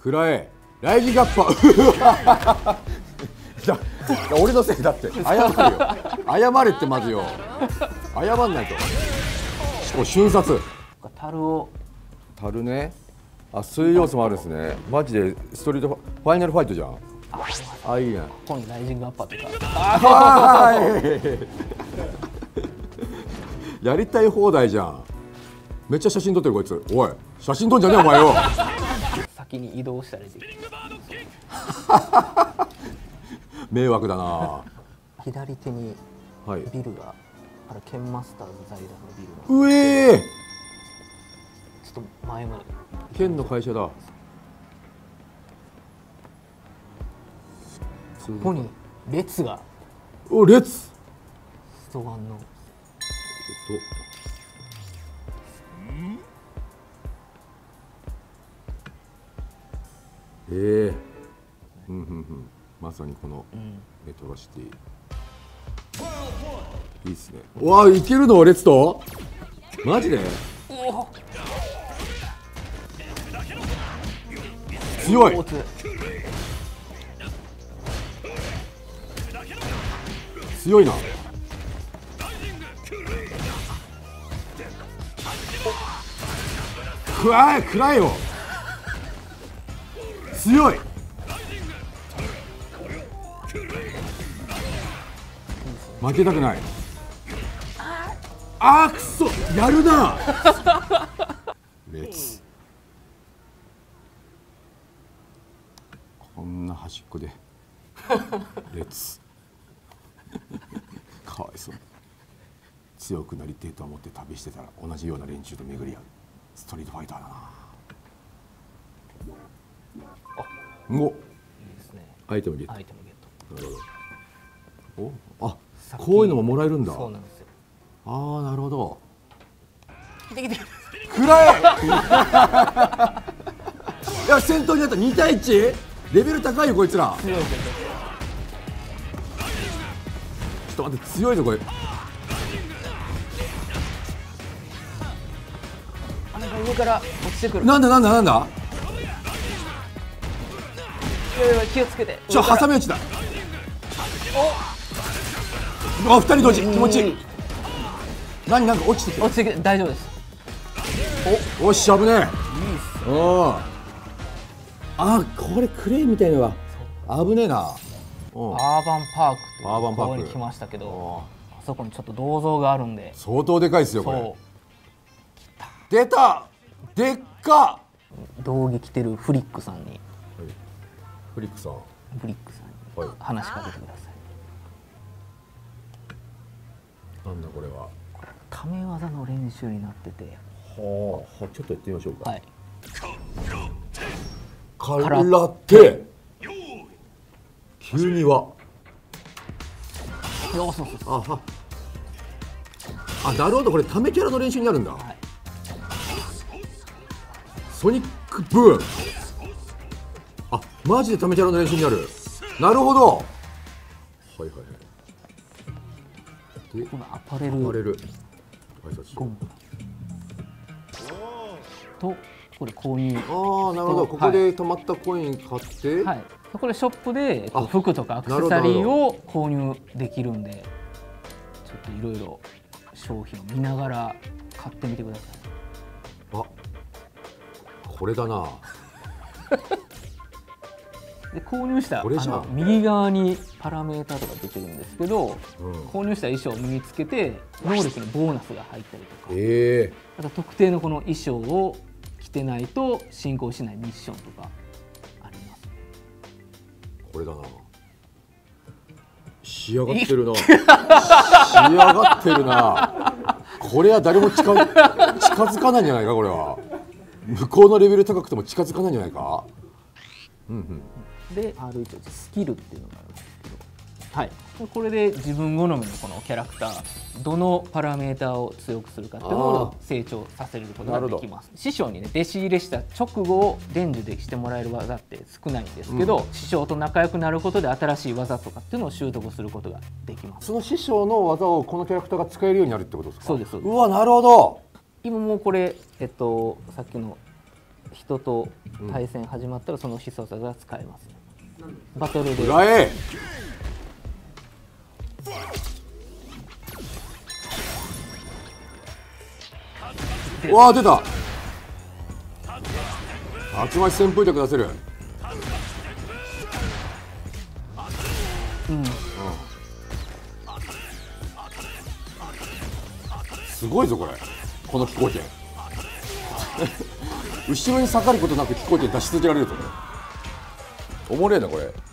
くらえライジングアッパ。俺のせいだって。謝れよ。謝れってまずよ。謝んないと。しかも瞬殺樽を。樽ね。あそういう要素もあるんですね。マジでストリートファファイナルファイトじゃん。あいいねここにライジングアッパーとか。はい。やりたい放題じゃん。めっちゃ写真撮ってるこいつ。おい写真撮んじゃねえお前よ先に移動したりできる。迷惑だな。左手にはい。ビルがあれケンマスターズ財団のビルのうえー。ちょっと前まで。県の会社だ。ここに列が。お列。ストガンの。ええ。うんうんうん。まさにこのメトロシティ。いいっすね。うわいけるの？レッツと？マジで？強い。強いな。くわい暗いよ強い。負けたくない。あーくそ。やるな。レッツ。こんな端っこで。レッツ。かわいそう。強くなりてえと思って旅してたら同じような連中と巡り合う。ストリートファイターだな。お。アイテムゲット。アイテムゲッなるほど。お。あこういうのももらえるんだ。トそうなんですよ。ああなるほど。できてるくらえいや先頭になった2対 1? レベル高いよこいつら。ちょっと待って強いぞこれ。あなんか上から落ちてくる。なんだなんだなんだ？いやいや気をつけて。ちょ挟み撃ちだ。あ二人同時。気持ちいい。何なんか落ちてきて落ちてきて大丈夫です。おおっし危ねえ。おーあこれクレイみたいのが危ねえな。う。んアーバンパークというアーバンパーク。ところに来ましたけどおあそこにちょっと銅像があるんで。相当でかいですよこれ。出た。でっか。道着着てるフリックさんにフリックさん。ブリックさんにはい。話しかけてください。なんだこれは。ため技の練習になってて。はあちょっとやってみましょうか。はい。空手急には。そうそうそうそう。あは。あなるほどこれためキャラの練習になるんだ、はい。ソニックブーンあマジでためキャラの練習になる。なるほど。はいはいはい。でこのアパレル。アパレル。挨拶ゴンとこれ購入。ああなるほど。はいここで溜まったコイン買って、はい。これショップであ服とかアクセサリーを購入できるんでちょっといろいろ商品を見ながら買ってみてください。あこれだな で購入したあの右側にパラメータとか出てるんですけど、うん。購入した衣装を身につけて能力にボーナスが入ったりとか。ええ。あと特定のこの衣装を着てないと進行しないミッションとかあります。ねこれだな。仕上がってるな。仕上がってるな。これは誰も近近づかないんじゃないかこれは。向こうのレベル高くても近づかないんじゃないかうんうん。で R1 スキルっていうのがあるんですけど、はい、これで自分好みのこのキャラクターどのパラメーターを強くするかっていうのあを成長させることができます。師匠にね弟子入れした直後伝授でしてもらえる技って少ないんですけど、師匠と仲良くなることで新しい技とかっていうのを習得することができます。その師匠の技をこのキャラクターが使えるようになるってことですか？そうですそうです。うわなるほど。今もうこれえっとさっきの人と対戦始まったらその必殺技が使えます、バトルで。裏へ。うわあ出た。たちまち旋風脚出せる。うん。すごいぞこれ。この飛行剣 後ろに下がることなく飛行剣出し続けられるぞこれおもれえなこれ。